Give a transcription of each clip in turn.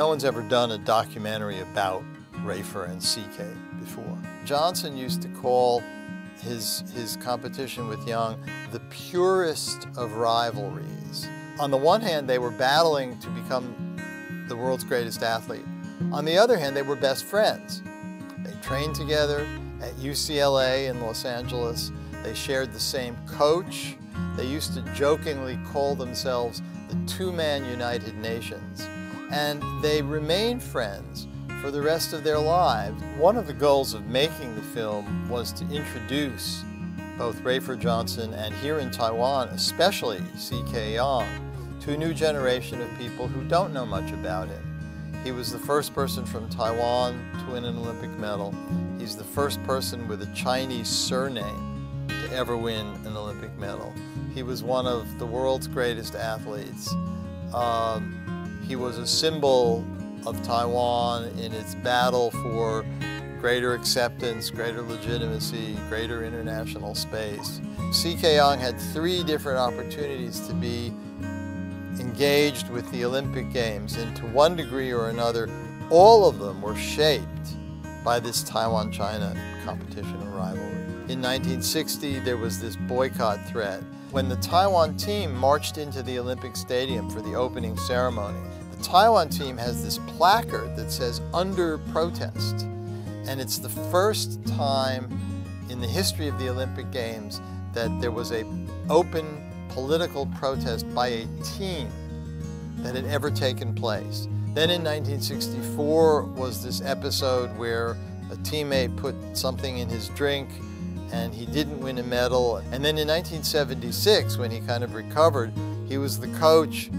No one's ever done a documentary about Rafer and CK before. Johnson used to call his, his competition with Yang the purest of rivalries. On the one hand, they were battling to become the world's greatest athlete. On the other hand, they were best friends. They trained together at UCLA in Los Angeles. They shared the same coach. They used to jokingly call themselves the two-man United Nations. And they remained friends for the rest of their lives. One of the goals of making the film was to introduce both Rafer Johnson and here in Taiwan, especially C.K. Yang, to a new generation of people who don't know much about him. He was the first person from Taiwan to win an Olympic medal. He's the first person with a Chinese surname to ever win an Olympic medal. He was one of the world's greatest athletes. Um, he was a symbol of Taiwan in its battle for greater acceptance, greater legitimacy, greater international space. CK Yang had three different opportunities to be engaged with the Olympic Games, and to one degree or another, all of them were shaped by this Taiwan-China competition or rivalry. In 1960, there was this boycott threat. When the Taiwan team marched into the Olympic Stadium for the opening ceremony, Taiwan team has this placard that says under protest. And it's the first time in the history of the Olympic Games that there was a open political protest by a team that had ever taken place. Then in 1964 was this episode where a teammate put something in his drink and he didn't win a medal. And then in 1976, when he kind of recovered, he was the coach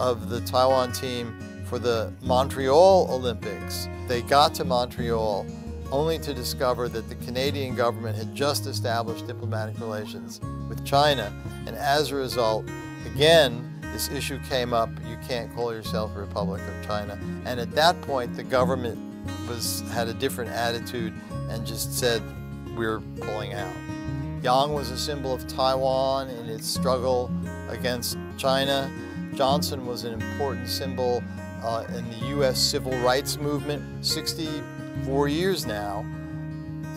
of the Taiwan team for the Montreal Olympics. They got to Montreal only to discover that the Canadian government had just established diplomatic relations with China. And as a result, again, this issue came up, you can't call yourself a Republic of China. And at that point, the government was had a different attitude and just said, we're pulling out. Yang was a symbol of Taiwan in its struggle against China. Johnson was an important symbol uh, in the U.S. civil rights movement, 64 years now.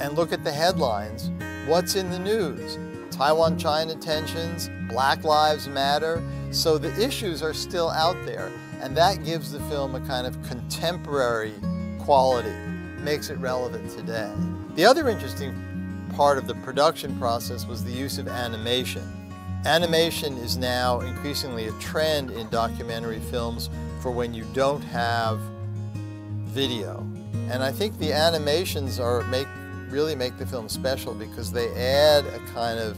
And look at the headlines. What's in the news? Taiwan-China tensions, Black Lives Matter. So the issues are still out there. And that gives the film a kind of contemporary quality, makes it relevant today. The other interesting part of the production process was the use of animation. Animation is now increasingly a trend in documentary films for when you don't have video. And I think the animations are make really make the film special because they add a kind of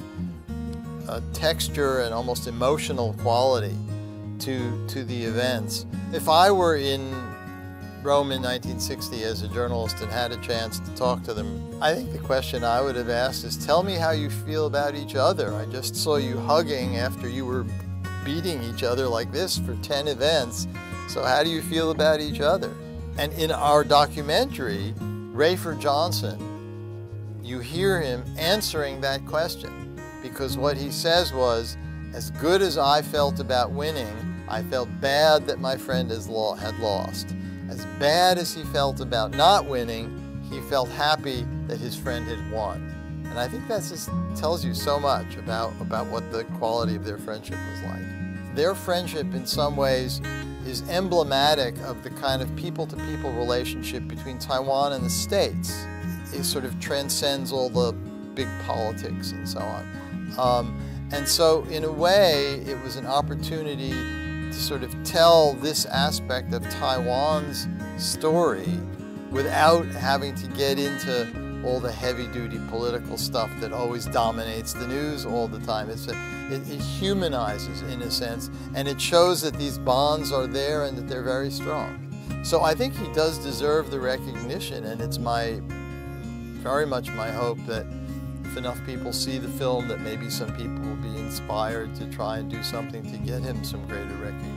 a texture and almost emotional quality to to the events. If I were in Rome in 1960 as a journalist and had a chance to talk to them, I think the question I would have asked is, tell me how you feel about each other. I just saw you hugging after you were beating each other like this for 10 events. So how do you feel about each other? And in our documentary, Rafer Johnson, you hear him answering that question because what he says was, as good as I felt about winning, I felt bad that my friend has had lost. As bad as he felt about not winning, he felt happy that his friend had won. And I think that just tells you so much about, about what the quality of their friendship was like. Their friendship in some ways is emblematic of the kind of people-to-people relationship between Taiwan and the States. It sort of transcends all the big politics and so on. Um, and so in a way, it was an opportunity to sort of tell this aspect of Taiwan's story without having to get into all the heavy-duty political stuff that always dominates the news all the time. It's a, it, it, humanizes, in a sense, and it shows that these bonds are there and that they're very strong. So I think he does deserve the recognition, and it's my, very much my hope that if enough people see the film that maybe some people will be inspired to try and do something to get him some greater recognition.